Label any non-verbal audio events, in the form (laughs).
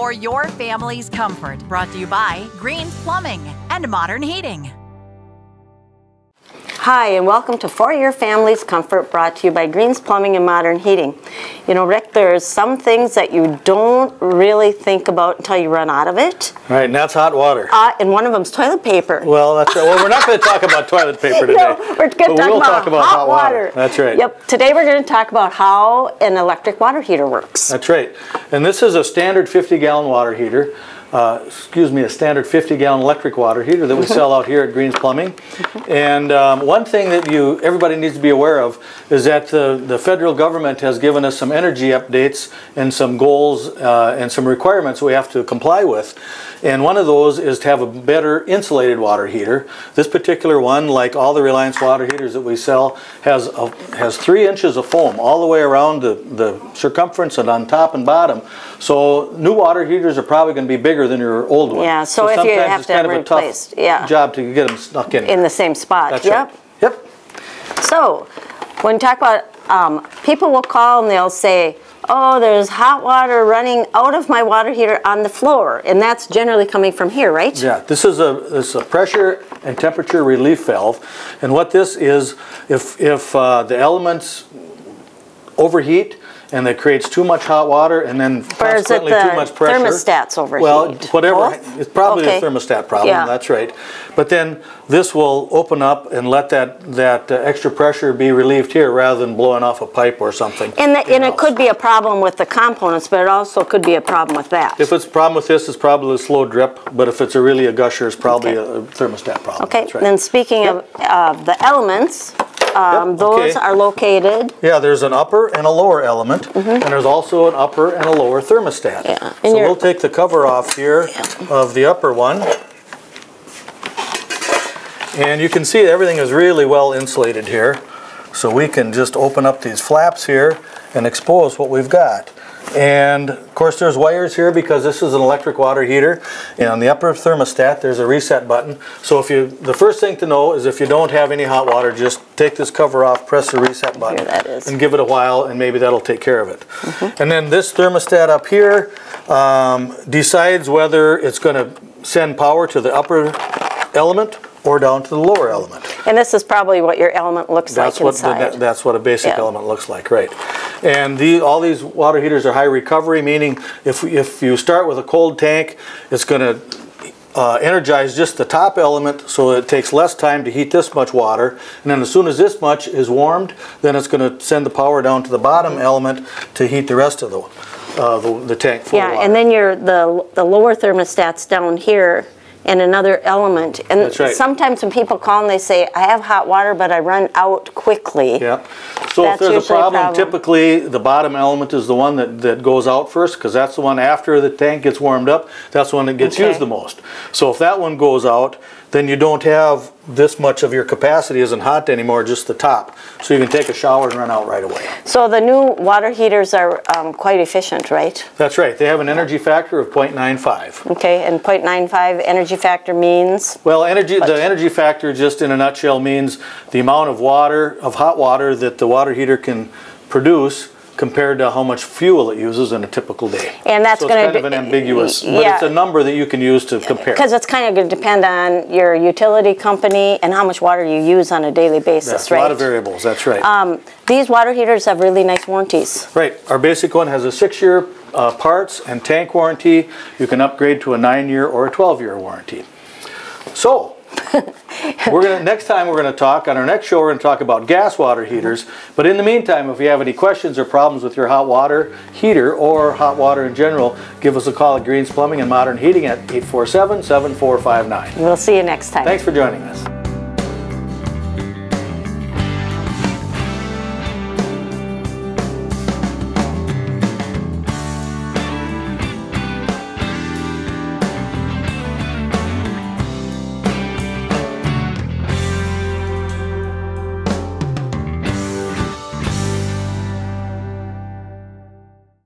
for your family's comfort. Brought to you by Green Plumbing and Modern Heating. Hi, and welcome to For Your Family's Comfort, brought to you by Greens Plumbing and Modern Heating. You know, Rick, there's some things that you don't really think about until you run out of it. Right, and that's hot water. Uh, and one of them's toilet paper. Well, that's right. Well, we're not going (laughs) to talk about toilet paper today. no, we're going to talk, we'll about, talk about hot, water. That's right. Yep. Today we're going to talk about how an electric water heater works. That's right. And this is a standard 50 gallon water heater. Uh, excuse me, a standard 50 gallon electric water heater that we (laughs) sell out here at Greens Plumbing. And um, one thing that you everybody needs to be aware of is that the, the federal government has given us some energy updates and some goals uh, and some requirements we have to comply with. And one of those is to have a better insulated water heater. This particular one, like all the Reliance water heaters that we sell, has a, has three inches of foam all the way around the, the circumference and on top and bottom. So new water heaters are probably going to be bigger than your old one. Yeah, so if you have it's to kind of a tough yeah. job to get them snuck in. In the same spot. That's yep. right. Yep. So, when you talk about, um, people will call and they'll say, oh, there's hot water running out of my water heater on the floor. And that's generally coming from here, right? Yeah, this is a this is a pressure and temperature relief valve, and what this is, if if uh, the elements overheat and it creates too much hot water and then Or is it the too much pressure. thermostats overheat? Well, whatever. Both? It's probably Okay. a thermostat problem. Yeah. That's right. But then this will open up and let that that uh, extra pressure be relieved here rather than blowing off a pipe or something. And, the, and it could be a problem with the components, but it also could be a problem with that. If it's a problem with this, it's probably a slow drip. But if it's a really a gusher, it's probably Okay. a thermostat problem. Okay, right. then speaking of uh, the elements, um, Yep, those okay. are located, Yeah, there's an upper and a lower element, and there's also an upper and a lower thermostat. Yeah, and So we'll take the cover off here of the upper one. And you can see everything is really well insulated here. So we can just open up these flaps here and expose what we've got. And of course there's wires here because this is an electric water heater. And on the upper thermostat there's a reset button. So if you, the first thing to know is if you don't have any hot water, just take this cover off, press the reset button. And give it a while and maybe that'll take care of it. And then this thermostat up here um, decides whether it's going to send power to the upper element or down to the lower element. and this is probably what your element looks That's like what the, inside. that's what a basic Yeah. element looks like, right? And the, all these water heaters are high recovery, meaning if if you start with a cold tank, it's going to uh, energize just the top element, so it takes less time to heat this much water. And then as soon as this much is warmed, then it's going to send the power down to the bottom element to heat the rest of the uh, the, the tank Yeah, and then your, the, the lower thermostat's down here and another element. And right. sometimes when people call and they say, I have hot water, but I run out quickly. Yeah. So That's if there's a usually a problem, problem. typically the bottom element is the one that, that goes out first because that's the one after the tank gets warmed up, that's the one that gets Okay. used the most. So if that one goes out, then you don't have this much of your capacity isn't hot anymore, just the top. So you can take a shower and run out right away. So the new water heaters are um, quite efficient, right? That's right. They have an energy factor of 0.95. Okay, and 0.95 energy factor means, Well, energy, the energy factor just in a nutshell means the amount of water, of hot water that the water heater can produce compared to how much fuel it uses in a typical day. And that's so gonna it's kind of an ambiguous, but it's a number that you can use to compare. because it's kind of going to depend on your utility company and how much water you use on a daily basis, That's right? a lot of variables, that's right. Um, these water heaters have really nice warranties. right, our basic one has a six-year uh, parts and tank warranty. You can upgrade to a nine-year or a 12-year warranty. So, we're gonna, next time we're gonna talk, on our next show, we're gonna talk about gas water heaters. But in the meantime, if you have any questions or problems with your hot water heater or hot water in general, give us a call at Greens Plumbing and Modern Heating at 847-7459. We'll see you next time. Thanks for joining us.